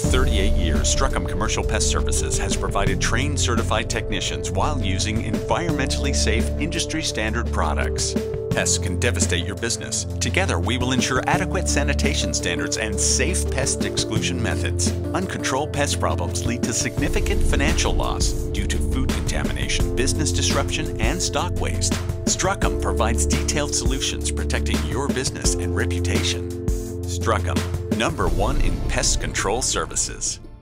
38 years, Struckum Commercial Pest Services has provided trained certified technicians while using environmentally safe, industry standard products. Pests can devastate your business. Together, we will ensure adequate sanitation standards and safe pest exclusion methods. Uncontrolled pest problems lead to significant financial loss due to food contamination, business disruption, and stock waste. Struckum provides detailed solutions protecting your business and reputation. Struckum, number one in pest control services.